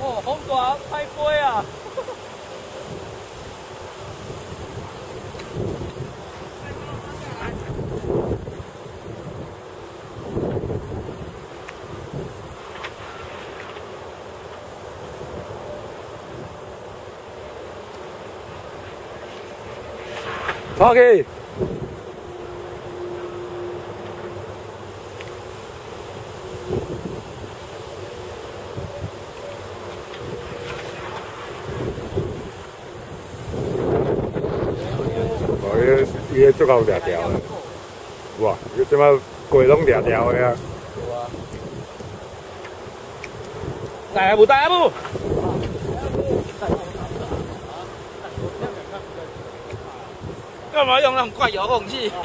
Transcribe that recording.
哦，风大，太乖啊！！OK。哦，伊伊足够掠条的，哇！伊即摆过拢掠条的啊。大阿母，大阿母。 干嘛用那种怪遥控器？